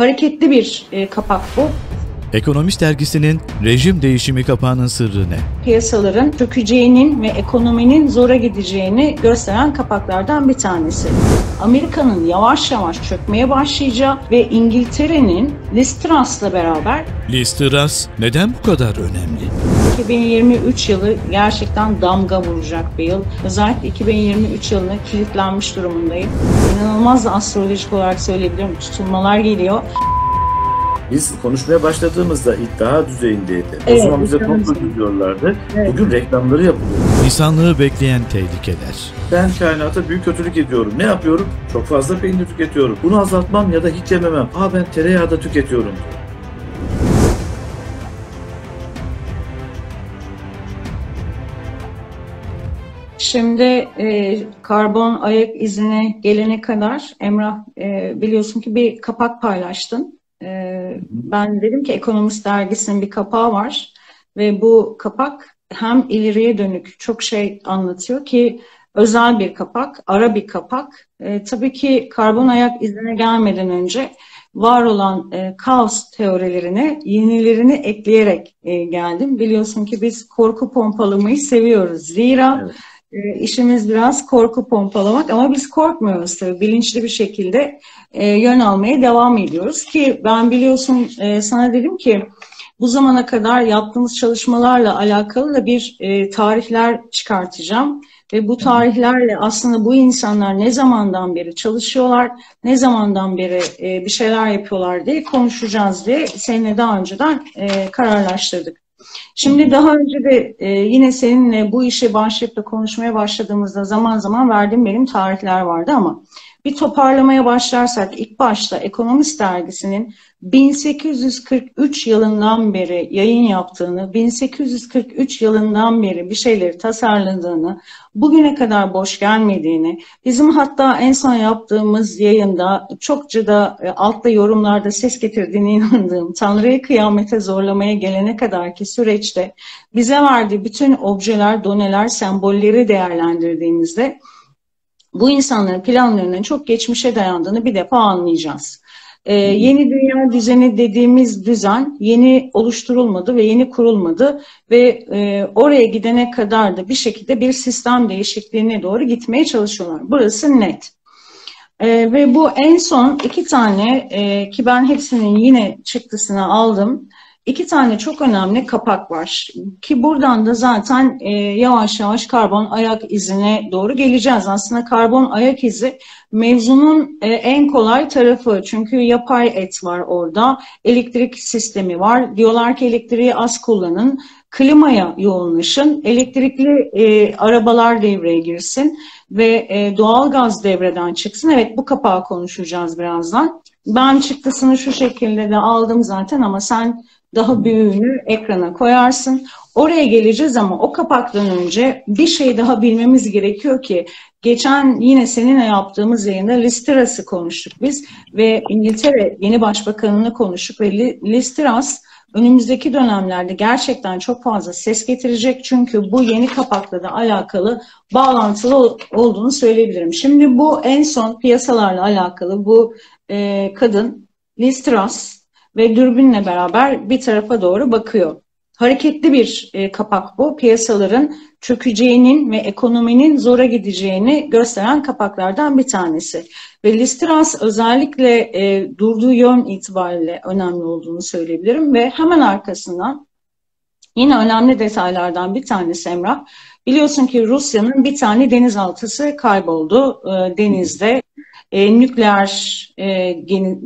Hareketli bir e, kapak bu. Ekonomist dergisinin rejim değişimi kapağının sırrı ne? Piyasaların çökeceğinin ve ekonominin zora gideceğini gösteren kapaklardan bir tanesi. Amerika'nın yavaş yavaş çökmeye başlayacağı ve İngiltere'nin Liz Truss'la beraber Liz Truss neden bu kadar önemli? 2023 yılı gerçekten damga vuracak bir yıl. Özellikle 2023 yılına kilitlenmiş durumundayım. İnanılmaz astrolojik olarak söyleyebilirim. Tutulmalar geliyor. Biz konuşmaya başladığımızda iddia düzeyindeydi. Evet, o zaman bize düzeyinde. diyorlardı. Evet. Bugün reklamları yapılıyor. İnsanlığı bekleyen tehlikeler. Ben kainata büyük kötülük ediyorum. Ne yapıyorum? Çok fazla peynir tüketiyorum. Bunu azaltmam ya da hiç yememem. Aa ben tereyağı da tüketiyorum. Şimdi e, karbon ayak izine gelene kadar Emrah e, biliyorsun ki bir kapak paylaştın. E, ben dedim ki Ekonomist dergisinin bir kapağı var ve bu kapak hem ileriye dönük çok şey anlatıyor ki özel bir kapak, ara bir kapak. E, tabii ki karbon ayak izine gelmeden önce var olan e, kaos teorilerine yenilerini ekleyerek e, geldim. Biliyorsun ki biz korku pompalamayı seviyoruz. Zira Evet. E, işimiz biraz korku pompalamak ama biz korkmuyoruz tabii. Bilinçli bir şekilde e, yön almaya devam ediyoruz ki ben biliyorsun e, sana dedim ki bu zamana kadar yaptığımız çalışmalarla alakalı da bir e, tarihler çıkartacağım. Ve bu tarihlerle aslında bu insanlar ne zamandan beri çalışıyorlar, ne zamandan beri e, bir şeyler yapıyorlar diye konuşacağız diye seninle daha önceden e, kararlaştırdık. Şimdi daha önce de e, yine seninle bu işe başlayıp da konuşmaya başladığımızda zaman zaman verdiğim benim tarihler vardı ama bir toparlamaya başlarsak ilk başta Ekonomist dergisinin 1843 yılından beri yayın yaptığını, 1843 yılından beri bir şeyleri tasarladığını, bugüne kadar boş gelmediğini, bizim hatta en son yaptığımız yayında çokça da e, altta yorumlarda ses getirdiğine inandığım Tanrı'yı kıyamete zorlamaya gelene kadarki süreçte bize verdiği bütün objeler, doneler, sembolleri değerlendirdiğimizde bu insanların planlarının çok geçmişe dayandığını bir defa anlayacağız. Ee, yeni dünya düzeni dediğimiz düzen yeni oluşturulmadı ve yeni kurulmadı ve e, oraya gidene kadar da bir şekilde bir sistem değişikliğine doğru gitmeye çalışıyorlar. Burası net. Ee, ve bu en son iki tane e, ki ben hepsinin yine çıktısını aldım. İki tane çok önemli kapak var ki buradan da zaten e, yavaş yavaş karbon ayak izine doğru geleceğiz. Aslında karbon ayak izi mevzunun e, en kolay tarafı çünkü yapay et var orada, elektrik sistemi var. Diyorlar ki elektriği az kullanın, klimaya yoğunlaşın, elektrikli e, arabalar devreye girsin ve e, doğal gaz devreden çıksın. Evet bu kapağı konuşacağız birazdan. Ben çıktısını şu şekilde de aldım zaten ama sen daha büyüğünü ekrana koyarsın. Oraya geleceğiz ama o kapaktan önce bir şey daha bilmemiz gerekiyor ki geçen yine seninle yaptığımız yayında Liz Truss'ı konuştuk biz ve İngiltere yeni başbakanını konuştuk ve Liz Truss önümüzdeki dönemlerde gerçekten çok fazla ses getirecek çünkü bu yeni kapakla da alakalı bağlantılı olduğunu söyleyebilirim. Şimdi bu en son piyasalarla alakalı bu e, kadın Liz Truss ve dürbünle beraber bir tarafa doğru bakıyor. Hareketli bir e, kapak bu. Piyasaların çökeceğinin ve ekonominin zora gideceğini gösteren kapaklardan bir tanesi. Ve Liz Truss özellikle e, durduğu yön itibariyle önemli olduğunu söyleyebilirim. Ve hemen arkasından yine önemli detaylardan bir tanesi Emrah. Biliyorsun ki Rusya'nın bir tane denizaltısı kayboldu e, denizde. E, nükleer e, geni,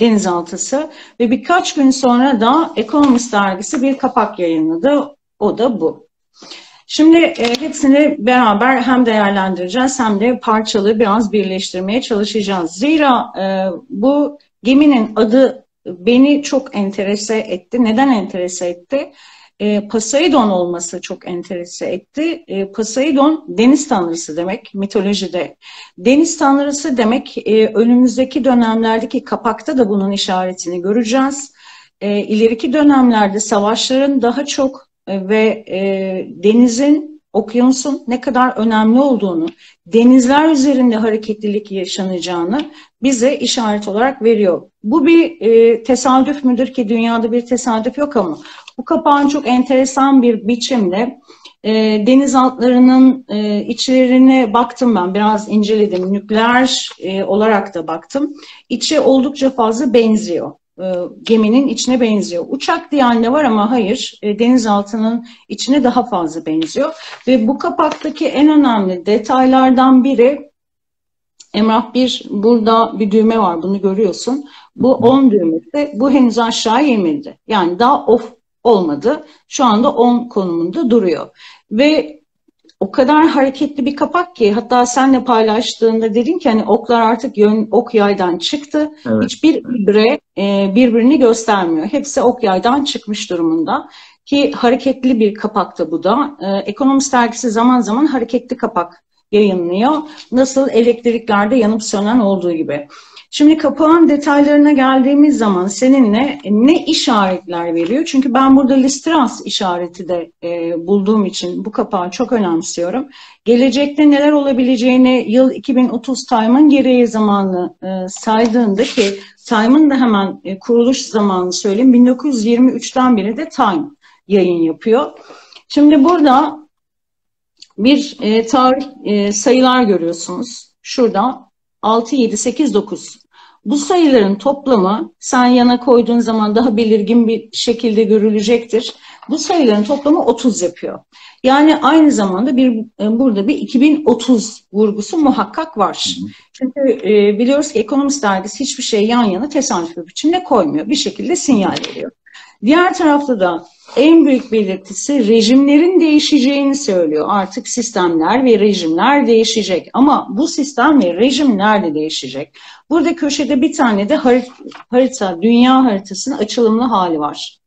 denizaltısı ve birkaç gün sonra da Economist dergisi bir kapak yayınladı. O da bu. Şimdi e, hepsini beraber hem değerlendireceğiz hem de parçalı biraz birleştirmeye çalışacağız. Zira e, bu geminin adı beni çok enterese etti. Neden enterese etti? E, Poseidon olması çok enterese etti. E, Poseidon deniz tanrısı demek mitolojide. Deniz tanrısı demek e, önümüzdeki dönemlerdeki kapakta da bunun işaretini göreceğiz. E, ileriki dönemlerde savaşların daha çok e, ve e, denizin okyanusun ne kadar önemli olduğunu, denizler üzerinde hareketlilik yaşanacağını bize işaret olarak veriyor. Bu bir e, tesadüf müdür ki dünyada bir tesadüf yok ama bu kapağın çok enteresan bir biçimde e, denizaltlarının e, içlerine baktım ben biraz inceledim nükleer e, olarak da baktım. İçi oldukça fazla benziyor geminin içine benziyor. Uçak diyen de var ama hayır e, denizaltının içine daha fazla benziyor. Ve bu kapaktaki en önemli detaylardan biri Emrah bir burada bir düğme var bunu görüyorsun. Bu on düğmesi bu henüz aşağı yemedi. Yani daha off olmadı. Şu anda on konumunda duruyor. Ve o kadar hareketli bir kapak ki hatta senle paylaştığında dedin ki hani oklar artık yön, ok yaydan çıktı. Evet. Hiçbir ibre e, birbirini göstermiyor. Hepsi ok yaydan çıkmış durumunda. Ki hareketli bir kapakta bu da. E, Ekonomist dergisi zaman zaman hareketli kapak yayınlıyor. Nasıl elektriklerde yanıp sönen olduğu gibi. Şimdi kapağın detaylarına geldiğimiz zaman seninle ne işaretler veriyor? Çünkü ben burada Listras işareti de e, bulduğum için bu kapağı çok önemsiyorum. Gelecekte neler olabileceğini yıl 2030 Time'ın gereği zamanı e, saydığında ki Time'ın da hemen e, kuruluş zamanı söyleyeyim. 1923'ten beri de Time yayın yapıyor. Şimdi burada bir e, tarih e, sayılar görüyorsunuz. Şurada 6, 7, 8, 9. Bu sayıların toplamı sen yana koyduğun zaman daha belirgin bir şekilde görülecektir. Bu sayıların toplamı 30 yapıyor. Yani aynı zamanda bir e, burada bir 2030 vurgusu muhakkak var. Çünkü e, biliyoruz ki ekonomist dergisi hiçbir şey yan yana tesadüf biçimde koymuyor. Bir şekilde sinyal veriyor. Diğer tarafta da en büyük belirtisi rejimlerin değişeceğini söylüyor. Artık sistemler ve rejimler değişecek. Ama bu sistem ve rejim nerede değişecek? Burada köşede bir tane de harita, dünya haritasının açılımlı hali var.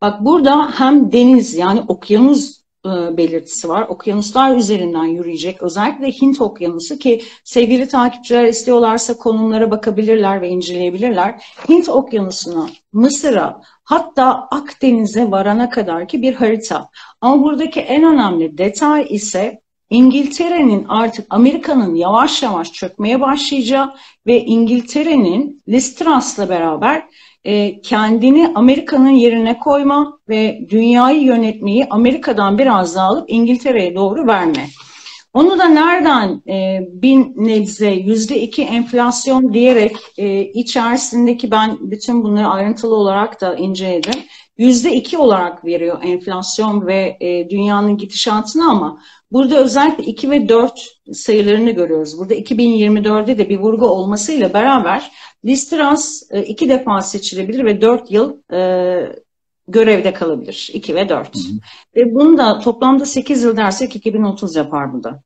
Bak burada hem deniz yani okyanus belirtisi var. Okyanuslar üzerinden yürüyecek. Özellikle Hint Okyanusu ki sevgili takipçiler istiyorlarsa konumlara bakabilirler ve inceleyebilirler. Hint Okyanusu'na, Mısır'a hatta Akdeniz'e varana kadar ki bir harita. Ama buradaki en önemli detay ise İngiltere'nin artık Amerika'nın yavaş yavaş çökmeye başlayacağı ve İngiltere'nin Listras'la beraber e, kendini Amerika'nın yerine koyma ve dünyayı yönetmeyi Amerika'dan biraz daha alıp İngiltere'ye doğru verme. Onu da nereden e, bin nebze yüzde iki enflasyon diyerek e, içerisindeki ben bütün bunları ayrıntılı olarak da inceledim. Yüzde iki olarak veriyor enflasyon ve e, dünyanın gidişatını ama burada özellikle 2 ve 4 sayılarını görüyoruz. Burada 2024'de de bir vurgu olmasıyla beraber Listras e, iki defa seçilebilir ve dört yıl e, görevde kalabilir. 2 ve 4. Hı hı. Ve bunu da toplamda 8 yıl dersek 2030 yapar bu da.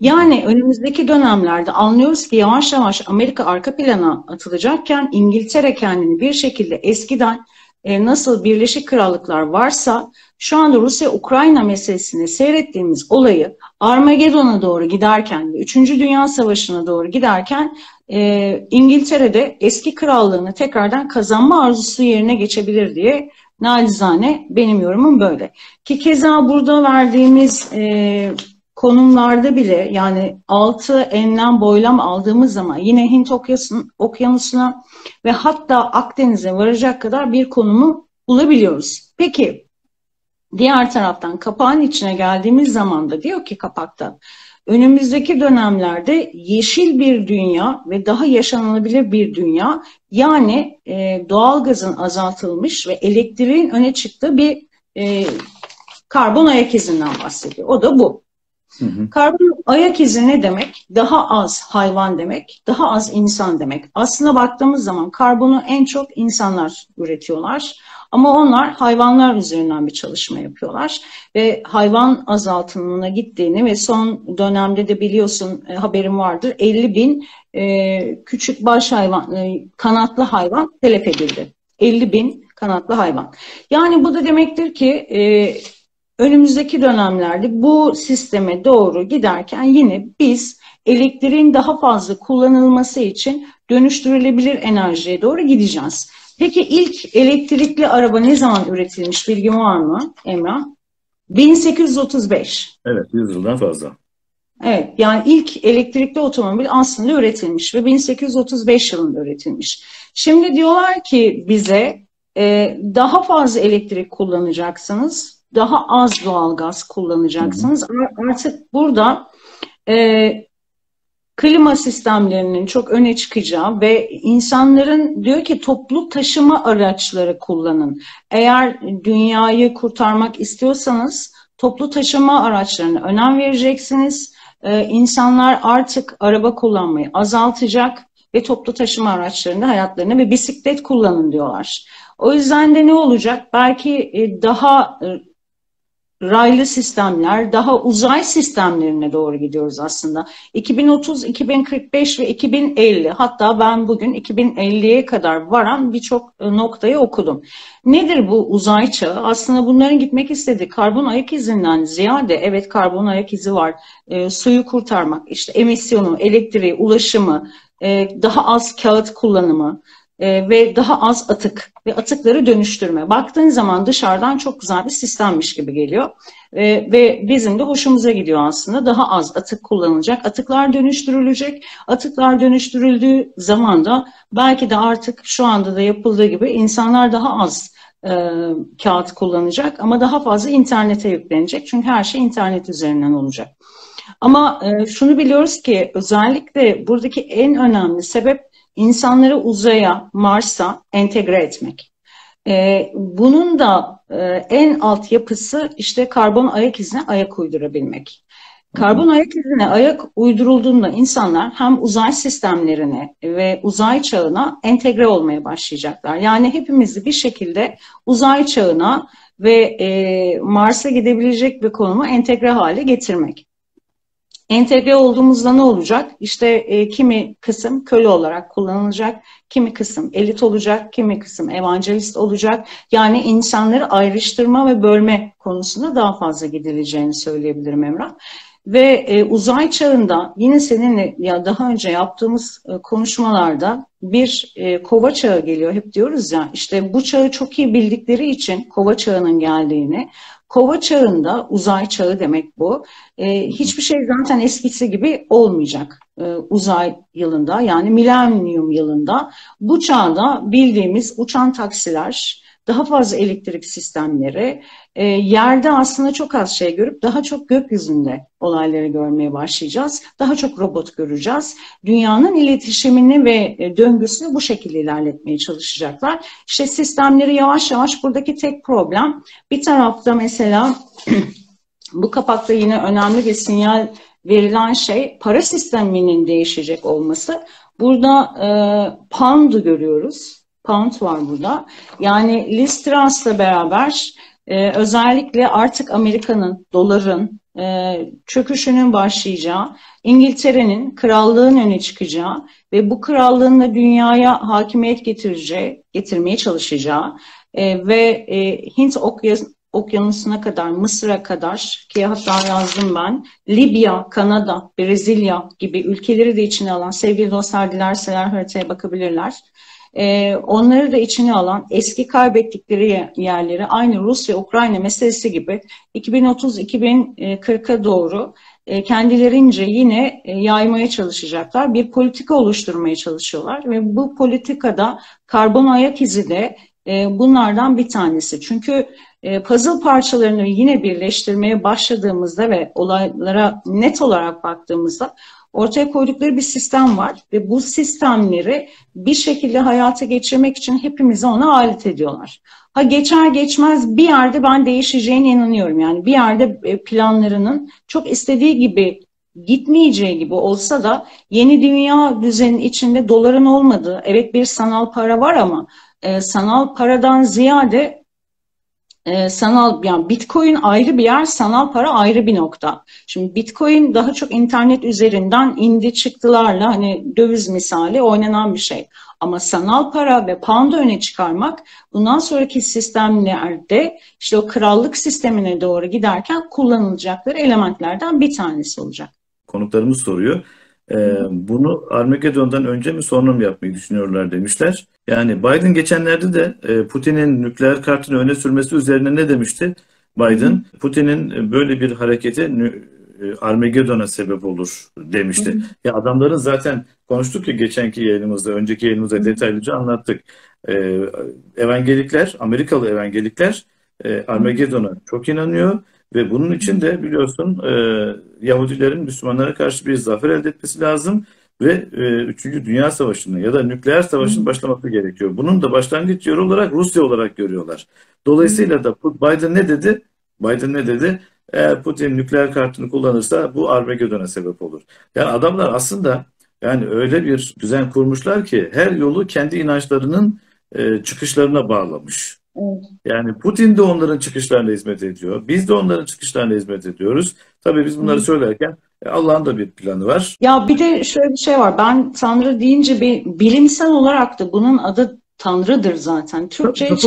Yani önümüzdeki dönemlerde anlıyoruz ki yavaş yavaş Amerika arka plana atılacakken İngiltere kendini bir şekilde eskiden nasıl Birleşik Krallıklar varsa şu anda Rusya-Ukrayna meselesini seyrettiğimiz olayı Armageddon'a doğru giderken ve 3. Dünya Savaşı'na doğru giderken e, İngiltere'de eski krallığını tekrardan kazanma arzusu yerine geçebilir diye nacizane benim yorumum böyle. Ki keza burada verdiğimiz e, konumlarda bile yani altı enlem boylam aldığımız zaman yine Hint okyanusuna ve hatta Akdeniz'e varacak kadar bir konumu bulabiliyoruz. Peki diğer taraftan kapağın içine geldiğimiz zaman da diyor ki kapakta önümüzdeki dönemlerde yeşil bir dünya ve daha yaşanılabilir bir dünya yani e, doğalgazın azaltılmış ve elektriğin öne çıktığı bir e, karbon ayak izinden bahsediyor. O da bu. Hı hı. Karbon ayak izi ne demek? Daha az hayvan demek, daha az insan demek. Aslında baktığımız zaman karbonu en çok insanlar üretiyorlar. Ama onlar hayvanlar üzerinden bir çalışma yapıyorlar. Ve hayvan azaltımına gittiğini ve son dönemde de biliyorsun e, haberim vardır 50 bin e, küçük baş hayvan, e, kanatlı hayvan telef edildi. 50 bin kanatlı hayvan. Yani bu da demektir ki e, önümüzdeki dönemlerde bu sisteme doğru giderken yine biz elektriğin daha fazla kullanılması için dönüştürülebilir enerjiye doğru gideceğiz. Peki ilk elektrikli araba ne zaman üretilmiş bilgin var mı Emrah? 1835. Evet 100 yıldan fazla. Evet, yani ilk elektrikli otomobil aslında üretilmiş ve 1835 yılında üretilmiş. Şimdi diyorlar ki bize e, daha fazla elektrik kullanacaksınız, daha az doğalgaz kullanacaksınız. Hı hı. Artık burada e, klima sistemlerinin çok öne çıkacağı ve insanların diyor ki toplu taşıma araçları kullanın. Eğer dünyayı kurtarmak istiyorsanız toplu taşıma araçlarına önem vereceksiniz. Ee, insanlar artık araba kullanmayı azaltacak ve toplu taşıma araçlarında hayatlarını ve bisiklet kullanın diyorlar. O yüzden de ne olacak? Belki e, daha e, raylı sistemler, daha uzay sistemlerine doğru gidiyoruz aslında. 2030, 2045 ve 2050 hatta ben bugün 2050'ye kadar varan birçok e, noktayı okudum. Nedir bu uzay çağı? Aslında bunların gitmek istediği karbon ayak izinden ziyade evet karbon ayak izi var. E, suyu kurtarmak, işte emisyonu, elektriği, ulaşımı, e, daha az kağıt kullanımı, e, ve daha az atık ve atıkları dönüştürme. Baktığın zaman dışarıdan çok güzel bir sistemmiş gibi geliyor e, ve bizim de hoşumuza gidiyor aslında. Daha az atık kullanılacak, atıklar dönüştürülecek. Atıklar dönüştürüldüğü zaman da belki de artık şu anda da yapıldığı gibi insanlar daha az e, kağıt kullanacak ama daha fazla internete yüklenecek. Çünkü her şey internet üzerinden olacak. Ama e, şunu biliyoruz ki özellikle buradaki en önemli sebep insanları uzaya, Mars'a entegre etmek. Ee, bunun da e, en alt yapısı işte karbon ayak izine ayak uydurabilmek. Karbon ayak izine ayak uydurulduğunda insanlar hem uzay sistemlerine ve uzay çağına entegre olmaya başlayacaklar. Yani hepimizi bir şekilde uzay çağına ve e, Mars'a gidebilecek bir konuma entegre hale getirmek. Entegre olduğumuzda ne olacak? İşte e, kimi kısım köle olarak kullanılacak, kimi kısım elit olacak, kimi kısım evangelist olacak. Yani insanları ayrıştırma ve bölme konusunda daha fazla gidileceğini söyleyebilirim Emrah. Ve e, uzay çağında yine seninle ya daha önce yaptığımız e, konuşmalarda bir e, kova çağı geliyor. Hep diyoruz ya işte bu çağı çok iyi bildikleri için kova çağının geldiğini Kova çağında, uzay çağı demek bu, e, hiçbir şey zaten eskisi gibi olmayacak e, uzay yılında yani milenyum yılında. Bu çağda bildiğimiz uçan taksiler, daha fazla elektrik sistemleri, e, yerde aslında çok az şey görüp daha çok gökyüzünde olayları görmeye başlayacağız. Daha çok robot göreceğiz. Dünyanın iletişimini ve e, döngüsünü bu şekilde ilerletmeye çalışacaklar. İşte sistemleri yavaş yavaş buradaki tek problem bir tarafta mesela bu kapakta yine önemli bir sinyal verilen şey para sisteminin değişecek olması. Burada e, pound görüyoruz pound var burada. Yani Liz Truss'la beraber e, özellikle artık Amerika'nın, doların e, çöküşünün başlayacağı, İngiltere'nin krallığın öne çıkacağı ve bu krallığın da dünyaya hakimiyet getireceği, getirmeye çalışacağı e, ve e, Hint Okyanus okyanusuna kadar, Mısır'a kadar ki hatta yazdım ben, Libya, Kanada, Brezilya gibi ülkeleri de içine alan, sevgili dostlar dilerseler haritaya bakabilirler e, onları da içine alan eski kaybettikleri yerleri aynı Rusya-Ukrayna meselesi gibi 2030-2040'a doğru e, kendilerince yine e, yaymaya çalışacaklar. Bir politika oluşturmaya çalışıyorlar ve bu politikada karbon ayak izi de e, bunlardan bir tanesi. Çünkü e, puzzle parçalarını yine birleştirmeye başladığımızda ve olaylara net olarak baktığımızda ortaya koydukları bir sistem var ve bu sistemleri bir şekilde hayata geçirmek için hepimizi ona alet ediyorlar. Ha geçer geçmez bir yerde ben değişeceğine inanıyorum. Yani bir yerde e, planlarının çok istediği gibi gitmeyeceği gibi olsa da yeni dünya düzeninin içinde doların olmadığı, evet bir sanal para var ama e, sanal paradan ziyade e, sanal yani Bitcoin ayrı bir yer, sanal para ayrı bir nokta. Şimdi Bitcoin daha çok internet üzerinden indi çıktılarla hani döviz misali oynanan bir şey. Ama sanal para ve pound'u öne çıkarmak bundan sonraki sistemlerde işte o krallık sistemine doğru giderken kullanılacakları elementlerden bir tanesi olacak. Konuklarımız soruyor. Ee, bunu Armageddon'dan önce mi sonra mı yapmayı düşünüyorlar demişler. Yani Biden geçenlerde de e, Putin'in nükleer kartını öne sürmesi üzerine ne demişti? Biden. Putin'in böyle bir harekete e, Armageddon'a sebep olur demişti. Hı hı. Ya adamların zaten konuştuk ya geçenki yayınımızda, önceki yayınımızda detaylıca anlattık. Ee, evangelikler, Amerikalı evangelikler e, Armageddon'a çok inanıyor ve bunun için de biliyorsun e, Yahudilerin Müslümanlara karşı bir zafer elde etmesi lazım ve e, 3. Dünya Savaşı'nın ya da nükleer savaşın başlaması gerekiyor. Bunun da başlangıç yeri olarak Rusya olarak görüyorlar. Dolayısıyla da Biden ne dedi? Biden ne dedi? Eğer Putin nükleer kartını kullanırsa bu Armageddon'a sebep olur. Yani adamlar aslında yani öyle bir düzen kurmuşlar ki her yolu kendi inançlarının e, çıkışlarına bağlamış. Evet. Yani Putin de onların çıkışlarına hizmet ediyor. Biz de onların çıkışlarına hizmet ediyoruz. Tabii biz bunları söylerken e, Allah'ın da bir planı var. Ya bir de şöyle bir şey var. Ben Tanrı deyince bir, bilimsel olarak da bunun adı Tanrı'dır zaten. Türkçe hiç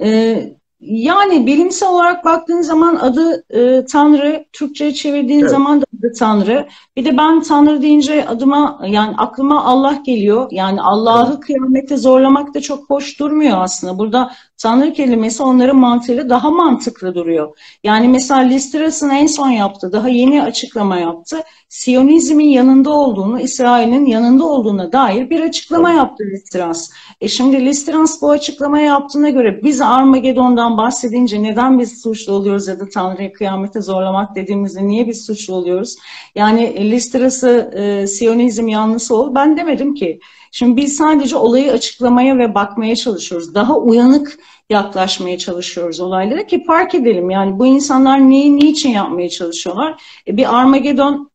e, yani bilimsel olarak baktığın zaman adı e, Tanrı, Türkçe'ye çevirdiğin evet. zaman da adı Tanrı. Bir de ben Tanrı deyince adıma yani aklıma Allah geliyor. Yani Allah'ı kıyamette zorlamak da çok hoş durmuyor aslında. Burada Tanrı kelimesi onların mantığıyla daha mantıklı duruyor. Yani mesela Listras'ın en son yaptığı, daha yeni açıklama yaptı. Siyonizmin yanında olduğunu, İsrail'in yanında olduğuna dair bir açıklama yaptı Listras. E şimdi Listras bu açıklama yaptığına göre biz Armageddon'dan bahsedince neden biz suçlu oluyoruz ya da Tanrı'yı kıyamete zorlamak dediğimizde niye biz suçlu oluyoruz? Yani Listras'ı e, Siyonizm yanlısı ol. Ben demedim ki. Şimdi biz sadece olayı açıklamaya ve bakmaya çalışıyoruz. Daha uyanık yaklaşmaya çalışıyoruz olaylara ki fark edelim. Yani bu insanlar neyi niçin yapmaya çalışıyorlar? E bir Armageddon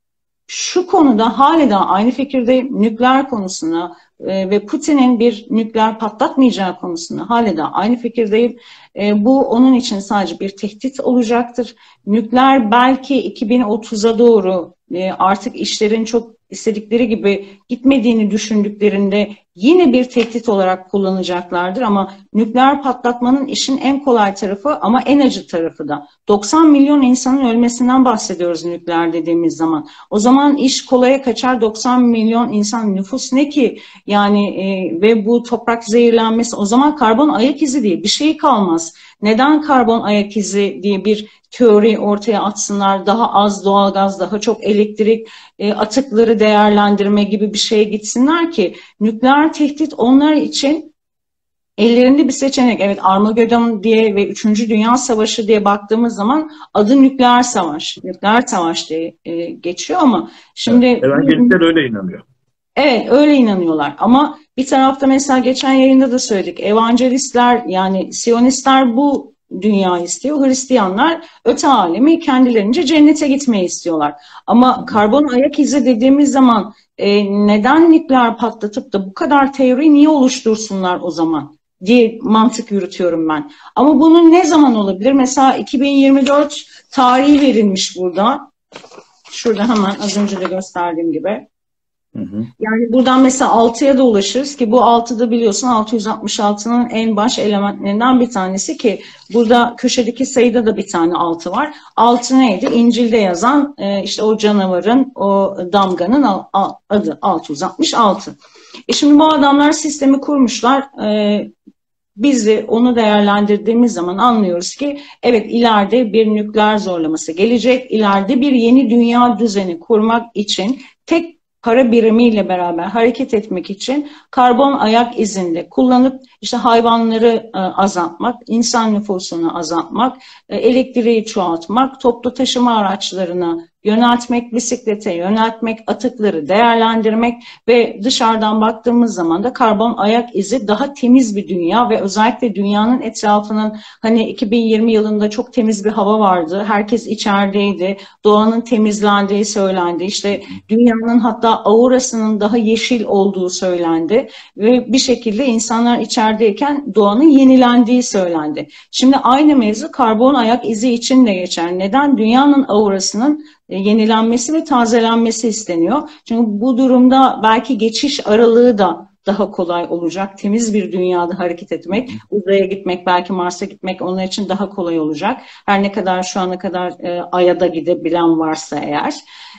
şu konuda hala aynı fikirde nükleer konusuna e, ve Putin'in bir nükleer patlatmayacağı konusunda hala aynı fikirdeyim. E, bu onun için sadece bir tehdit olacaktır. Nükleer belki 2030'a doğru e, artık işlerin çok istedikleri gibi gitmediğini düşündüklerinde yine bir tehdit olarak kullanacaklardır ama nükleer patlatmanın işin en kolay tarafı ama en acı tarafı da. 90 milyon insanın ölmesinden bahsediyoruz nükleer dediğimiz zaman. O zaman iş kolaya kaçar 90 milyon insan nüfus ne ki? Yani e, ve bu toprak zehirlenmesi o zaman karbon ayak izi diye bir şey kalmaz. Neden karbon ayak izi diye bir teori ortaya atsınlar, daha az doğalgaz, daha çok elektrik e, atıkları değerlendirme gibi bir şeye gitsinler ki nükleer tehdit onlar için ellerinde bir seçenek. Evet Armageddon diye ve 3. Dünya Savaşı diye baktığımız zaman adı nükleer savaş, nükleer savaş diye e, geçiyor ama şimdi... Evet, evangelikler öyle inanıyor. Evet öyle inanıyorlar ama bir tarafta mesela geçen yayında da söyledik evangelistler yani siyonistler bu dünya istiyor. Hristiyanlar öte alemi kendilerince cennete gitmeyi istiyorlar. Ama karbon ayak izi dediğimiz zaman e, neden nükleer patlatıp da bu kadar teori niye oluştursunlar o zaman? diye mantık yürütüyorum ben. Ama bunun ne zaman olabilir? Mesela 2024 tarihi verilmiş burada. Şurada hemen az önce de gösterdiğim gibi. Yani buradan mesela 6'ya da ulaşırız ki bu 6'da biliyorsun 666'nın en baş elementlerinden bir tanesi ki burada köşedeki sayıda da bir tane 6 var. 6 neydi? İncil'de yazan e, işte o canavarın, o damganın adı 666. E şimdi bu adamlar sistemi kurmuşlar. E, biz de onu değerlendirdiğimiz zaman anlıyoruz ki evet ileride bir nükleer zorlaması gelecek. İleride bir yeni dünya düzeni kurmak için para birimiyle beraber hareket etmek için karbon ayak izinde kullanıp işte hayvanları e, azaltmak, insan nüfusunu azaltmak, e, elektriği çoğaltmak, toplu taşıma araçlarını yöneltmek, bisiklete yöneltmek, atıkları değerlendirmek ve dışarıdan baktığımız zaman da karbon ayak izi daha temiz bir dünya ve özellikle dünyanın etrafının hani 2020 yılında çok temiz bir hava vardı. Herkes içerideydi. Doğanın temizlendiği söylendi. İşte dünyanın hatta aurasının daha yeşil olduğu söylendi ve bir şekilde insanlar içerideyken doğanın yenilendiği söylendi. Şimdi aynı mevzu karbon ayak izi için de geçer. Neden? Dünyanın aurasının yenilenmesi ve tazelenmesi isteniyor. Çünkü bu durumda belki geçiş aralığı da daha kolay olacak. Temiz bir dünyada hareket etmek, uzaya gitmek, belki Mars'a gitmek onlar için daha kolay olacak. Her ne kadar şu ana kadar e, Ay'a da gidebilen varsa eğer.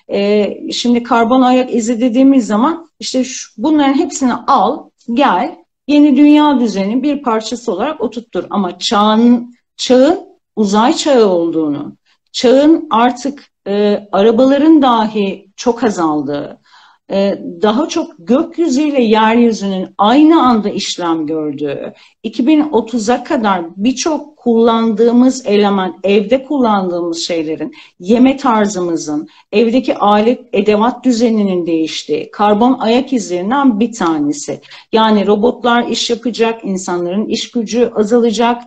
E, şimdi karbon ayak izi dediğimiz zaman işte şu, bunların hepsini al, gel, yeni dünya düzeni bir parçası olarak oturttur. Ama çağın, çağın uzay çağı olduğunu, çağın artık e, arabaların dahi çok azaldığı, e, daha çok gökyüzüyle yeryüzünün aynı anda işlem gördüğü, 2030'a kadar birçok kullandığımız element, evde kullandığımız şeylerin, yeme tarzımızın, evdeki alet edevat düzeninin değiştiği, karbon ayak izlerinden bir tanesi. Yani robotlar iş yapacak, insanların iş gücü azalacak,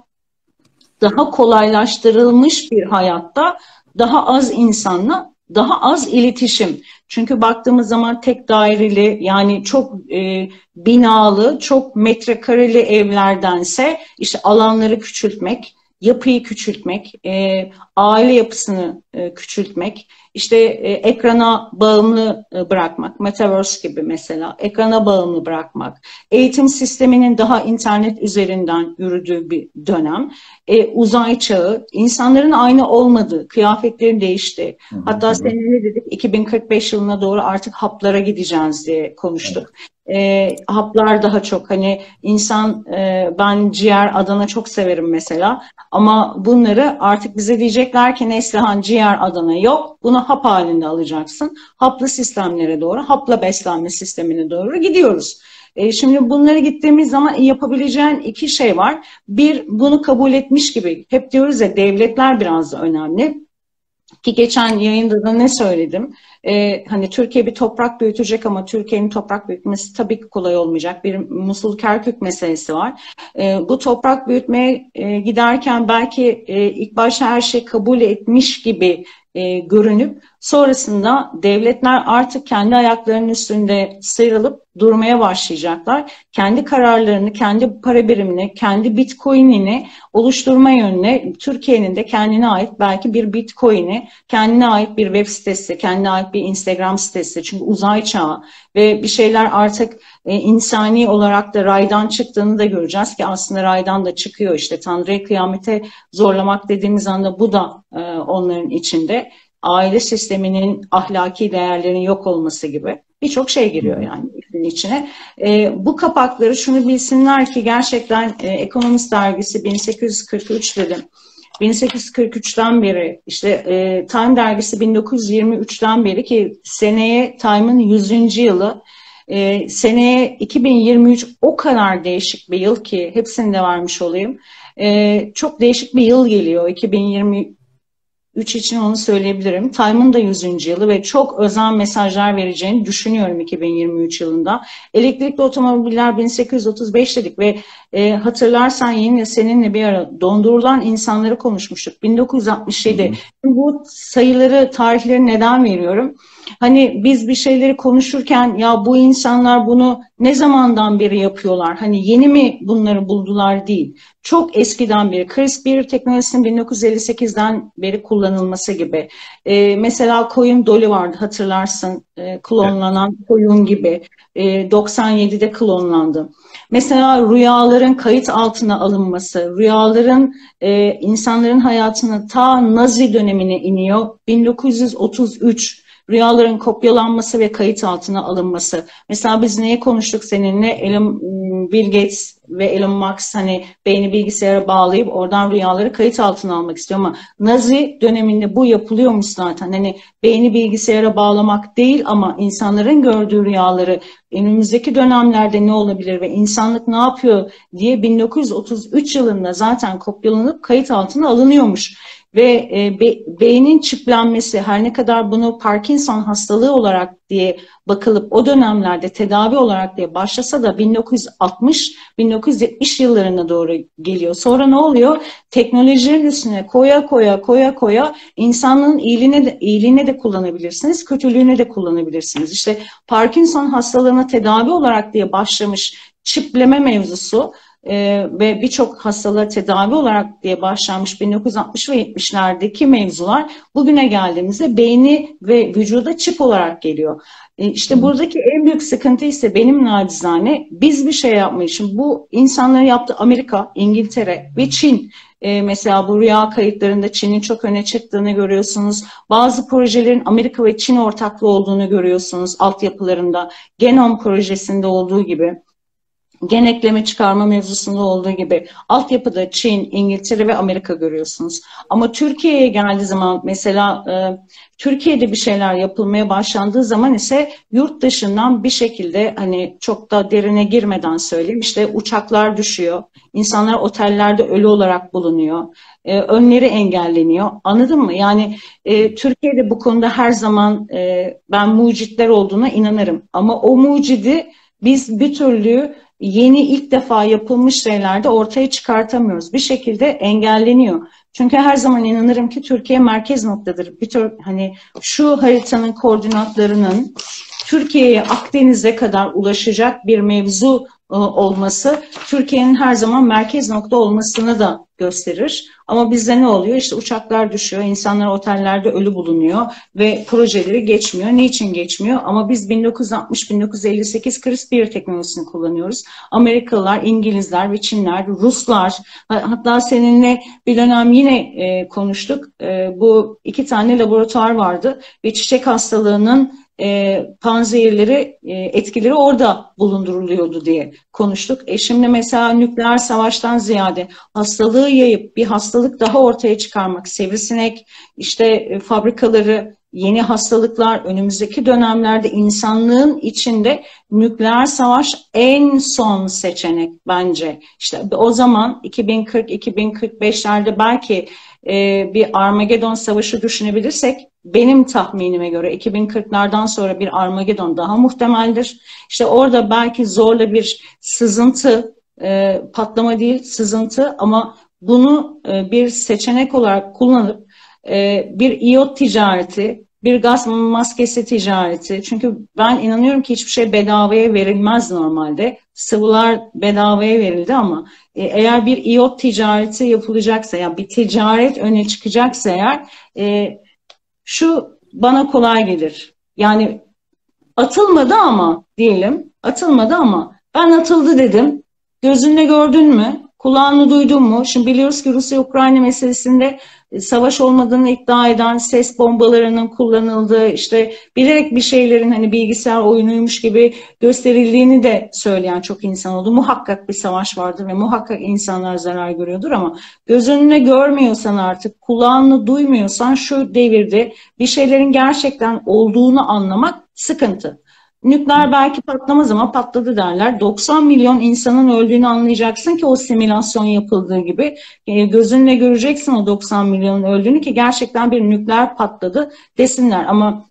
daha kolaylaştırılmış bir hayatta daha az insanla daha az iletişim. Çünkü baktığımız zaman tek daireli yani çok e, binalı, çok metrekareli evlerdense işte alanları küçültmek, yapıyı küçültmek, e, aile yapısını e, küçültmek, işte e, ekrana bağımlı e, bırakmak, metaverse gibi mesela, ekrana bağımlı bırakmak, eğitim sisteminin daha internet üzerinden yürüdüğü bir dönem, e, uzay çağı, insanların aynı olmadığı, kıyafetlerin değişti. Hatta seninle dedik 2045 yılına doğru artık haplara gideceğiz diye konuştuk. E, haplar daha çok hani insan e, ben ciğer Adana çok severim mesela ama bunları artık bize diyecekler ki Neslihan ciğer Adana yok bunu hap halinde alacaksın haplı sistemlere doğru hapla beslenme sistemine doğru gidiyoruz. E, şimdi bunları gittiğimiz zaman yapabileceğin iki şey var. Bir, bunu kabul etmiş gibi. Hep diyoruz ya devletler biraz da önemli. Ki geçen yayında da ne söyledim? Ee, hani Türkiye bir toprak büyütecek ama Türkiye'nin toprak büyütmesi tabii ki kolay olmayacak. Bir Musul Kerkük meselesi var. Ee, bu toprak büyütmeye e, giderken belki e, ilk başta her şey kabul etmiş gibi e, görünüp sonrasında devletler artık kendi ayaklarının üstünde sıyrılıp durmaya başlayacaklar. Kendi kararlarını, kendi para birimini, kendi bitcoin'ini oluşturma yönüne Türkiye'nin de kendine ait belki bir bitcoin'i, kendine ait bir web sitesi, kendine ait bir Instagram sitesi. Çünkü uzay çağı ve bir şeyler artık e, insani olarak da raydan çıktığını da göreceğiz ki aslında raydan da çıkıyor işte Tanrı'yı kıyamete zorlamak dediğimiz anda bu da e, onların içinde aile sisteminin ahlaki değerlerin yok olması gibi birçok şey giriyor yani işin içine. E, bu kapakları şunu bilsinler ki gerçekten e, Ekonomist dergisi 1843 dedim. 1843'ten beri işte e, Time dergisi 1923'ten beri ki seneye Time'ın 100. yılı e, seneye 2023 o kadar değişik bir yıl ki hepsini de vermiş olayım. E, çok değişik bir yıl geliyor 2020 3 için onu söyleyebilirim. Time'ın da 100. yılı ve çok özel mesajlar vereceğini düşünüyorum 2023 yılında. Elektrikli otomobiller 1835 dedik ve e, hatırlarsan yine seninle bir ara dondurulan insanları konuşmuştuk. 1967. Bu sayıları, tarihleri neden veriyorum? Hani biz bir şeyleri konuşurken ya bu insanlar bunu ne zamandan beri yapıyorlar? Hani yeni mi bunları buldular değil. Çok eskiden beri CRISPR teknolojisinin 1958'den beri kullanılması gibi. Ee, mesela koyun doli vardı hatırlarsın. Ee, klonlanan evet. koyun gibi. Ee, 97'de klonlandı. Mesela rüyaların kayıt altına alınması, rüyaların e, insanların hayatına ta Nazi dönemine iniyor. 1933 rüyaların kopyalanması ve kayıt altına alınması. Mesela biz neye konuştuk seninle? Elon, Bill Gates ve Elon Musk hani beyni bilgisayara bağlayıp oradan rüyaları kayıt altına almak istiyor ama Nazi döneminde bu yapılıyormuş zaten. Hani beyni bilgisayara bağlamak değil ama insanların gördüğü rüyaları önümüzdeki dönemlerde ne olabilir ve insanlık ne yapıyor diye 1933 yılında zaten kopyalanıp kayıt altına alınıyormuş ve e, be, beynin çiplenmesi her ne kadar bunu Parkinson hastalığı olarak diye bakılıp o dönemlerde tedavi olarak diye başlasa da 1960-1970 yıllarına doğru geliyor. Sonra ne oluyor? Teknolojinin üstüne koya koya koya koya insanlığın iyiliğine de, iyiliğine de kullanabilirsiniz, kötülüğüne de kullanabilirsiniz. İşte Parkinson hastalığına tedavi olarak diye başlamış çipleme mevzusu e, ve birçok hastalığa tedavi olarak diye başlanmış 1960 ve 70'lerdeki mevzular bugüne geldiğimizde beyni ve vücuda çip olarak geliyor. E, işte buradaki en büyük sıkıntı ise benim nacizane biz bir şey yapmayız. Şimdi bu insanları yaptı Amerika, İngiltere ve Çin. E, mesela bu rüya kayıtlarında Çin'in çok öne çıktığını görüyorsunuz. Bazı projelerin Amerika ve Çin ortaklı olduğunu görüyorsunuz altyapılarında. Genom projesinde olduğu gibi. Genekleme çıkarma mevzusunda olduğu gibi altyapıda Çin, İngiltere ve Amerika görüyorsunuz. Ama Türkiye'ye geldiği zaman mesela e, Türkiye'de bir şeyler yapılmaya başlandığı zaman ise yurt dışından bir şekilde hani çok da derine girmeden söyleyeyim işte uçaklar düşüyor. insanlar otellerde ölü olarak bulunuyor. E, önleri engelleniyor. Anladın mı? Yani e, Türkiye'de bu konuda her zaman e, ben mucitler olduğuna inanırım. Ama o mucidi biz bir türlü yeni ilk defa yapılmış şeylerde ortaya çıkartamıyoruz. Bir şekilde engelleniyor. Çünkü her zaman inanırım ki Türkiye merkez noktadır. Bir tür hani şu haritanın koordinatlarının Türkiye'ye Akdeniz'e kadar ulaşacak bir mevzu e, olması Türkiye'nin her zaman merkez nokta olmasını da gösterir. Ama bizde ne oluyor? İşte uçaklar düşüyor, insanlar otellerde ölü bulunuyor ve projeleri geçmiyor. Niçin geçmiyor? Ama biz 1960-1958 kriz teknolojisini kullanıyoruz. Amerikalılar, İngilizler ve Çinler, Ruslar, hatta seninle bir dönem yine e, konuştuk. E, bu iki tane laboratuvar vardı ve çiçek hastalığının e, panzehirleri, e, etkileri orada bulunduruluyordu diye konuştuk. E şimdi mesela nükleer savaştan ziyade hastalığı yayıp bir hastalık daha ortaya çıkarmak, sivrisinek, işte e, fabrikaları, yeni hastalıklar, önümüzdeki dönemlerde insanlığın içinde nükleer savaş en son seçenek bence. İşte o zaman 2040-2045'lerde belki e, bir Armageddon savaşı düşünebilirsek benim tahminime göre 2040'lardan sonra bir Armageddon daha muhtemeldir. İşte orada belki zorla bir sızıntı, e, patlama değil sızıntı ama bunu e, bir seçenek olarak kullanıp e, bir iot ticareti, bir gaz maskesi ticareti. Çünkü ben inanıyorum ki hiçbir şey bedavaya verilmez normalde. Sıvılar bedavaya verildi ama e, eğer bir iot ticareti yapılacaksa ya yani bir ticaret öne çıkacaksa eğer e, şu bana kolay gelir. Yani atılmadı ama diyelim atılmadı ama ben atıldı dedim. Gözünle gördün mü? Kulağını duydun mu? Şimdi biliyoruz ki Rusya-Ukrayna meselesinde savaş olmadığını iddia eden ses bombalarının kullanıldığı işte bilerek bir şeylerin hani bilgisayar oyunuymuş gibi gösterildiğini de söyleyen çok insan oldu. Muhakkak bir savaş vardır ve muhakkak insanlar zarar görüyordur ama göz önüne görmüyorsan artık kulağını duymuyorsan şu devirde bir şeylerin gerçekten olduğunu anlamak sıkıntı. Nükleer belki patlamaz ama patladı derler. 90 milyon insanın öldüğünü anlayacaksın ki o simülasyon yapıldığı gibi. E, gözünle göreceksin o 90 milyonun öldüğünü ki gerçekten bir nükleer patladı desinler. Ama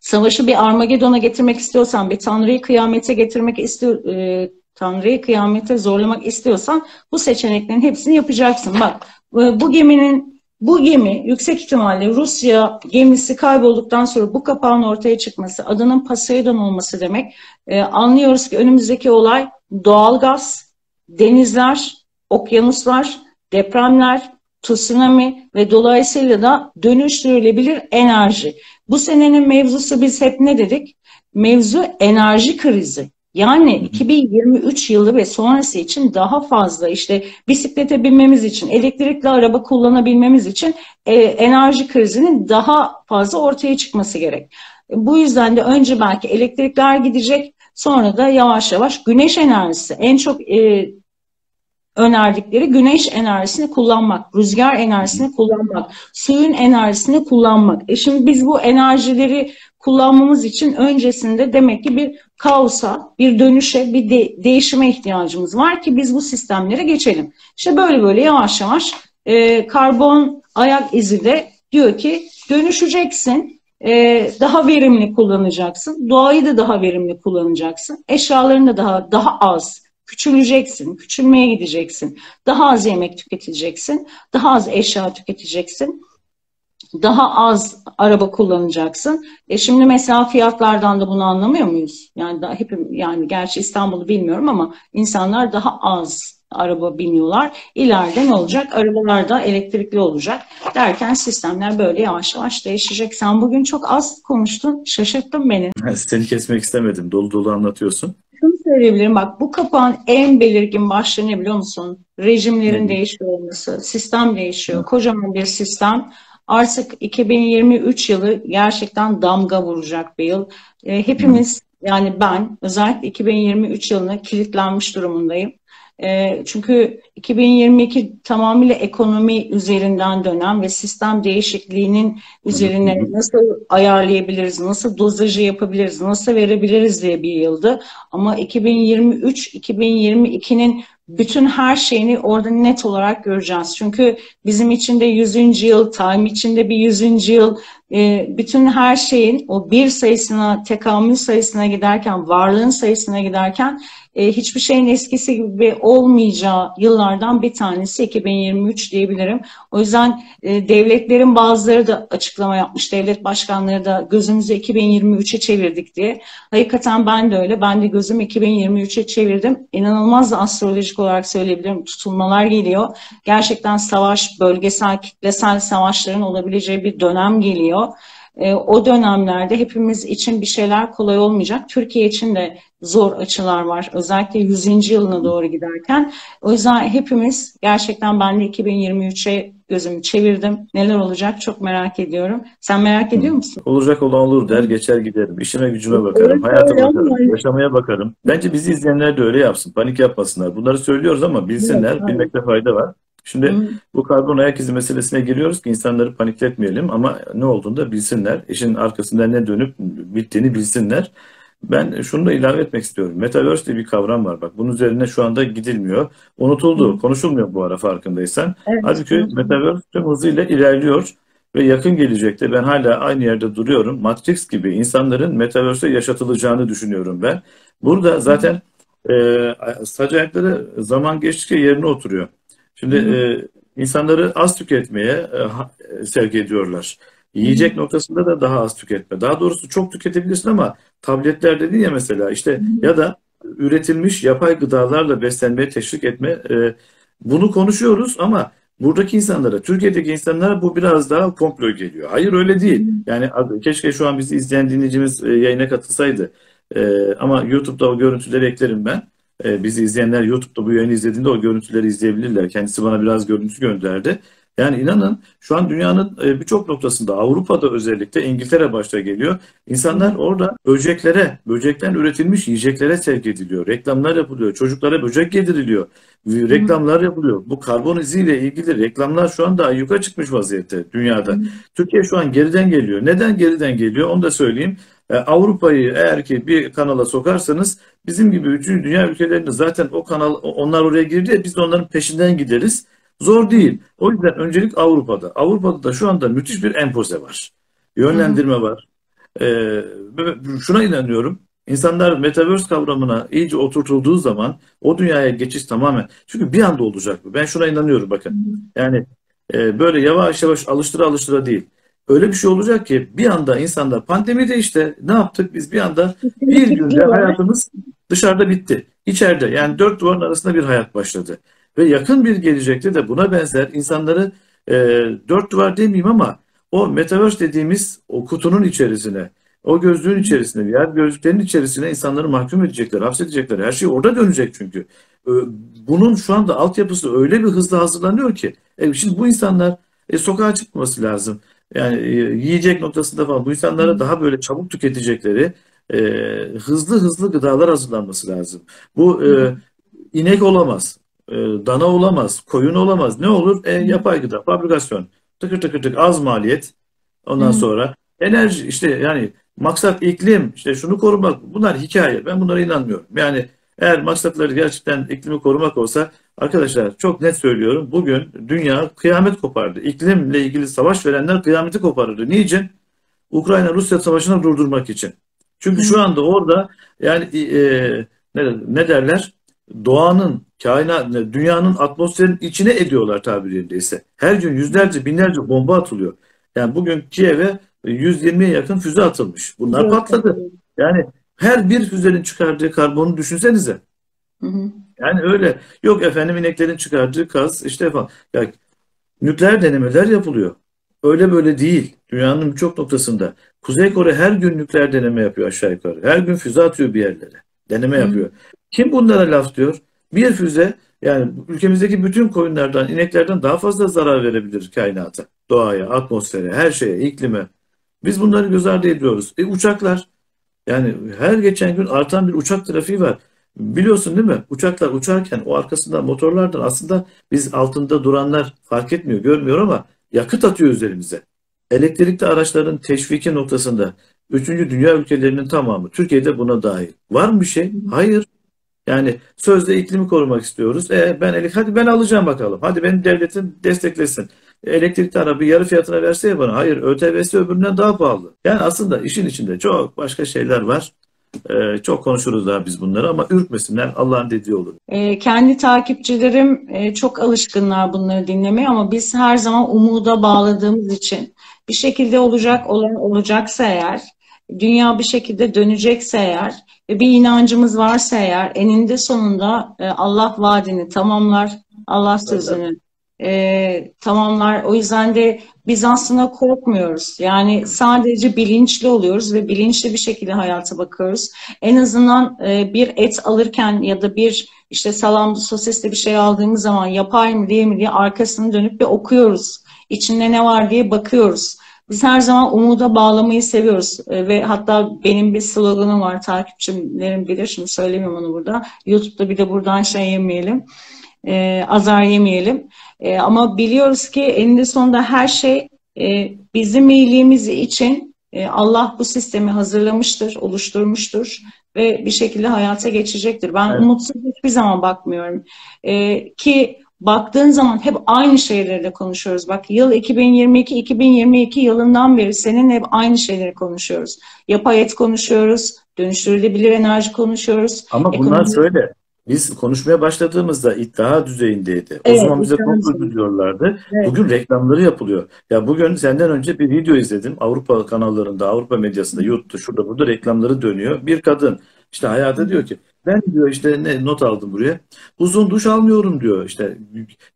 savaşı bir Armagedon'a getirmek istiyorsan, bir Tanrı'yı kıyamete getirmek istiyor, e, Tanrı'yı kıyamete zorlamak istiyorsan bu seçeneklerin hepsini yapacaksın. Bak e, bu geminin bu gemi yüksek ihtimalle Rusya gemisi kaybolduktan sonra bu kapağın ortaya çıkması, adının Poseidon olması demek. E, anlıyoruz ki önümüzdeki olay doğalgaz, denizler, okyanuslar, depremler, tsunami ve dolayısıyla da dönüştürülebilir enerji. Bu senenin mevzusu biz hep ne dedik? Mevzu enerji krizi. Yani 2023 yılı ve sonrası için daha fazla işte bisiklete binmemiz için, elektrikli araba kullanabilmemiz için e, enerji krizinin daha fazla ortaya çıkması gerek. Bu yüzden de önce belki elektrikler gidecek, sonra da yavaş yavaş güneş enerjisi en çok e, önerdikleri güneş enerjisini kullanmak, rüzgar enerjisini kullanmak, suyun enerjisini kullanmak. E şimdi biz bu enerjileri kullanmamız için öncesinde demek ki bir kaosa, bir dönüşe, bir de değişime ihtiyacımız var ki biz bu sistemlere geçelim. İşte böyle böyle yavaş yavaş e, karbon ayak izi de diyor ki dönüşeceksin, e, daha verimli kullanacaksın, doğayı da daha verimli kullanacaksın, eşyalarını da daha daha az küçüleceksin, küçülmeye gideceksin, daha az yemek tüketeceksin, daha az eşya tüketeceksin daha az araba kullanacaksın. E şimdi mesela fiyatlardan da bunu anlamıyor muyuz? Yani da hepim yani gerçi İstanbul'u bilmiyorum ama insanlar daha az araba biniyorlar. İleride ne olacak? Arabalar da elektrikli olacak. Derken sistemler böyle yavaş yavaş değişecek. Sen bugün çok az konuştun. Şaşırttın beni. Seni kesmek istemedim. Dolu dolu anlatıyorsun. Şunu söyleyebilirim. Bak bu kapağın en belirgin başlığı ne biliyor musun? Rejimlerin değişiyor olması. Sistem değişiyor. Kocaman bir sistem Artık 2023 yılı gerçekten damga vuracak bir yıl. E, hepimiz yani ben özellikle 2023 yılına kilitlenmiş durumundayım. E, çünkü 2022 tamamıyla ekonomi üzerinden dönen ve sistem değişikliğinin üzerine nasıl ayarlayabiliriz, nasıl dozajı yapabiliriz, nasıl verebiliriz diye bir yıldı. Ama 2023-2022'nin bütün her şeyini orada net olarak göreceğiz. Çünkü bizim için de 100. yıl, Time için de bir 100. yıl, e, bütün her şeyin o bir sayısına, tekamül sayısına giderken, varlığın sayısına giderken e, hiçbir şeyin eskisi gibi olmayacağı yıllardan bir tanesi 2023 diyebilirim. O yüzden e, devletlerin bazıları da açıklama yapmış, devlet başkanları da gözümüzü 2023'e çevirdik diye. Hakikaten ben de öyle, ben de gözümü 2023'e çevirdim. İnanılmaz da astrolojik olarak söyleyebilirim, tutulmalar geliyor. Gerçekten savaş, bölgesel, kitlesel savaşların olabileceği bir dönem geliyor. E, o dönemlerde hepimiz için bir şeyler kolay olmayacak. Türkiye için de zor açılar var. Özellikle 100. yılına doğru giderken. O yüzden hepimiz gerçekten ben de 2023'e gözümü çevirdim. Neler olacak çok merak ediyorum. Sen merak ediyor musun? Olacak olan olur der geçer giderim. İşime gücüme bakarım. Evet, hayata bakarım. Yaşamaya bakarım. Bence bizi izleyenler de öyle yapsın. Panik yapmasınlar. Bunları söylüyoruz ama bilsinler. Evet, bilmekte fayda var. Şimdi Hı. bu karbon ayak izi meselesine giriyoruz ki insanları panikletmeyelim ama ne olduğunu da bilsinler. İşin arkasında ne dönüp bittiğini bilsinler. Ben şunu da ilave etmek istiyorum. Metaverse diye bir kavram var. Bak bunun üzerine şu anda gidilmiyor. Unutuldu. Hı. Konuşulmuyor bu ara farkındaysan. Evet. Halbuki Metaverse tüm hızıyla ilerliyor. Ve yakın gelecekte ben hala aynı yerde duruyorum. Matrix gibi insanların Metaverse'e yaşatılacağını düşünüyorum ben. Burada zaten e, saç ayakları zaman geçtikçe yerine oturuyor. Şimdi e, insanları az tüketmeye e, sevk ediyorlar. Yiyecek Hı. noktasında da daha az tüketme. Daha doğrusu çok tüketebilirsin ama tabletler dedin ya mesela işte Hı. ya da üretilmiş yapay gıdalarla beslenmeye teşvik etme. E, bunu konuşuyoruz ama buradaki insanlara, Türkiye'deki insanlara bu biraz daha komplo geliyor. Hayır öyle değil. Yani keşke şu an bizi izleyen dinleyicimiz e, yayına katılsaydı. E, ama YouTube'da o görüntüleri eklerim ben. E, bizi izleyenler YouTube'da bu yayını izlediğinde o görüntüleri izleyebilirler. Kendisi bana biraz görüntü gönderdi. Yani inanın şu an dünyanın e, birçok noktasında Avrupa'da özellikle İngiltere başta geliyor. İnsanlar orada böceklere, böcekten üretilmiş yiyeceklere sevk ediliyor. Reklamlar yapılıyor. Çocuklara böcek yediriliyor. Reklamlar yapılıyor. Bu karbon iziyle ilgili reklamlar şu anda yukarı çıkmış vaziyette dünyada. Türkiye şu an geriden geliyor. Neden geriden geliyor onu da söyleyeyim. E, Avrupa'yı eğer ki bir kanala sokarsanız bizim gibi üçüncü dünya ülkelerinde zaten o kanal onlar oraya girdi ya biz de onların peşinden gideriz. Zor değil. O yüzden öncelik Avrupa'da. Avrupa'da da şu anda müthiş bir empoze var. Yönlendirme var. Ee, şuna inanıyorum. İnsanlar Metaverse kavramına iyice oturtulduğu zaman o dünyaya geçiş tamamen. Çünkü bir anda olacak bu. Ben şuna inanıyorum bakın. Yani e, böyle yavaş yavaş alıştıra alıştıra değil öyle bir şey olacak ki bir anda insanlar pandemide işte ne yaptık biz bir anda bir günde hayatımız dışarıda bitti. İçeride yani dört duvarın arasında bir hayat başladı. Ve yakın bir gelecekte de buna benzer insanları e, dört duvar demeyeyim ama o metaverse dediğimiz o kutunun içerisine, o gözlüğün içerisine, diğer gözlüklerin içerisine insanları mahkum edecekler, hapsedecekler. Her şey orada dönecek çünkü. E, bunun şu anda altyapısı öyle bir hızla hazırlanıyor ki. E, şimdi bu insanlar e, sokağa çıkması lazım. Yani e, yiyecek noktasında falan bu insanlara daha böyle çabuk tüketecekleri e, hızlı hızlı gıdalar hazırlanması lazım. Bu e, inek olamaz, e, dana olamaz, koyun olamaz. Ne olur? E, yapay gıda, fabrikasyon. Tıkır tıkır tıkır az maliyet. Ondan Hı. sonra enerji işte yani maksat iklim işte şunu korumak bunlar hikaye. Ben bunlara inanmıyorum. Yani eğer maksatları gerçekten iklimi korumak olsa arkadaşlar çok net söylüyorum. Bugün dünya kıyamet kopardı. İklimle ilgili savaş verenler kıyameti kopardı. Niçin? Ukrayna-Rusya savaşını durdurmak için. Çünkü şu anda orada yani e, ne, ne derler? Doğanın, kainat, dünyanın atmosferin içine ediyorlar tabirindeyse. Her gün yüzlerce, binlerce bomba atılıyor. Yani bugün Kiev'e 120'ye yakın füze atılmış. Bunlar patladı. Yani her bir füzenin çıkardığı karbonu düşünsenize. Hı hı. Yani öyle. Yok efendim ineklerin çıkardığı gaz işte falan. Ya, nükleer denemeler yapılıyor. Öyle böyle değil. Dünyanın birçok noktasında. Kuzey Kore her gün nükleer deneme yapıyor aşağı yukarı. Her gün füze atıyor bir yerlere. Deneme Hı. yapıyor. Kim bunlara laf diyor? Bir füze yani ülkemizdeki bütün koyunlardan, ineklerden daha fazla zarar verebilir kainata, doğaya, atmosfere, her şeye, iklime. Biz bunları göz ardı ediyoruz. E uçaklar Yani her geçen gün artan bir uçak trafiği var. Biliyorsun değil mi? Uçaklar uçarken o arkasından motorlardan aslında biz altında duranlar fark etmiyor, görmüyor ama yakıt atıyor üzerimize. Elektrikli araçların teşviki noktasında üçüncü dünya ülkelerinin tamamı, Türkiye'de buna dahil. Var mı bir şey? Hayır. Yani sözde iklimi korumak istiyoruz. E ben elektrik, hadi ben alacağım bakalım. Hadi benim devletim desteklesin. Elektrikli arabayı yarı fiyatına verse ya bana. Hayır, ÖTV'si öbüründen daha pahalı. Yani aslında işin içinde çok başka şeyler var. Ee, çok konuşuruz daha biz bunları ama ürkmesinler. Allah'ın dediği olur. E, kendi takipçilerim e, çok alışkınlar bunları dinlemeye ama biz her zaman umuda bağladığımız için bir şekilde olacak olan olacaksa eğer dünya bir şekilde dönecekse eğer ve bir inancımız varsa eğer eninde sonunda e, Allah vaadini tamamlar, Allah sözünü e, tamamlar. O yüzden de biz aslında korkmuyoruz. Yani sadece bilinçli oluyoruz ve bilinçli bir şekilde hayata bakıyoruz. En azından e, bir et alırken ya da bir işte salamlı sosisli bir şey aldığımız zaman yapar mı değil mi diye arkasını dönüp bir okuyoruz. İçinde ne var diye bakıyoruz. Biz her zaman umuda bağlamayı seviyoruz e, ve hatta benim bir sloganım var takipçilerim bilir şimdi söylemiyorum onu burada. YouTube'da bir de buradan şey yemeyelim e, azar yemeyelim. E, ama biliyoruz ki eninde sonunda her şey e, bizim iyiliğimiz için e, Allah bu sistemi hazırlamıştır, oluşturmuştur ve bir şekilde hayata geçecektir. Ben evet. umutsuz hiçbir zaman bakmıyorum. E, ki baktığın zaman hep aynı şeyleri de konuşuyoruz. Bak yıl 2022-2022 yılından beri seninle hep aynı şeyleri konuşuyoruz. Yapay et konuşuyoruz, dönüştürülebilir enerji konuşuyoruz. Ama bunlar ekonomi... şöyle, biz konuşmaya başladığımızda iddia düzeyindeydi. Evet, o zaman bize komplo diyorlardı. Evet. Bugün reklamları yapılıyor. Ya bugün senden önce bir video izledim. Avrupa kanallarında, Avrupa medyasında, YouTube'da, şurada burada reklamları dönüyor. Bir kadın işte hayata diyor ki ben diyor işte ne not aldım buraya. Uzun duş almıyorum diyor. İşte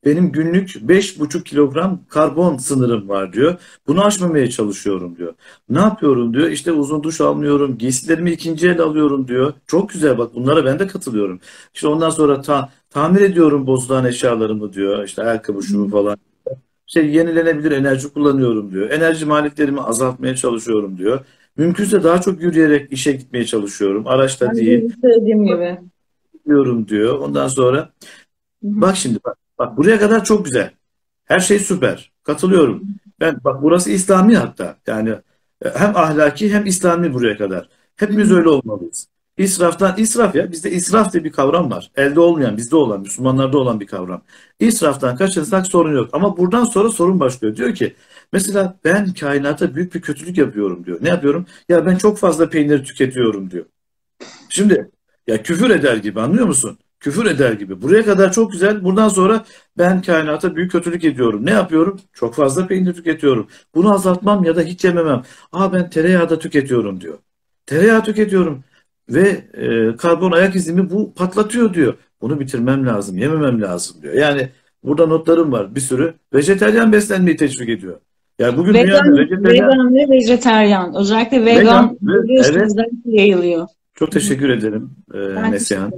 benim günlük 5,5 kilogram karbon sınırım var diyor. Bunu aşmamaya çalışıyorum diyor. Ne yapıyorum diyor. İşte uzun duş almıyorum. Giysilerimi ikinci el alıyorum diyor. Çok güzel bak bunlara ben de katılıyorum. İşte ondan sonra ta, tamir ediyorum bozulan eşyalarımı diyor. İşte ayakkabı şunu falan. İşte yenilenebilir enerji kullanıyorum diyor. Enerji maliyetlerimi azaltmaya çalışıyorum diyor. Mümkünse daha çok yürüyerek işe gitmeye çalışıyorum. Araçta Ben değil. söylediğim gibi. Diyorum diyor. Ondan sonra bak şimdi bak. Bak buraya kadar çok güzel. Her şey süper. Katılıyorum. Ben bak burası İslami hatta. Yani hem ahlaki hem İslami buraya kadar. Hepimiz öyle olmalıyız. İsraftan israf ya bizde israf diye bir kavram var. Elde olmayan, bizde olan, Müslümanlarda olan bir kavram. İsraftan kaçınsak sorun yok. Ama buradan sonra sorun başlıyor. Diyor ki mesela ben kainata büyük bir kötülük yapıyorum diyor. Ne yapıyorum? Ya ben çok fazla peynir tüketiyorum diyor. Şimdi ya küfür eder gibi anlıyor musun? Küfür eder gibi. Buraya kadar çok güzel. Buradan sonra ben kainata büyük kötülük ediyorum. Ne yapıyorum? Çok fazla peynir tüketiyorum. Bunu azaltmam ya da hiç yememem. Aa ben tereyağı da tüketiyorum diyor. Tereyağı tüketiyorum ve e, karbon ayak izimi bu patlatıyor diyor. Bunu bitirmem lazım, yememem lazım diyor. Yani burada notlarım var bir sürü. Vejeteryan beslenmeyi teşvik ediyor. Yani bugün vegan, dünyada vejeteryan, vegan ve vejeteryan. Özellikle vegan, vegan biliyorsunuz evet. yayılıyor. Çok teşekkür ederim e, Neslihan.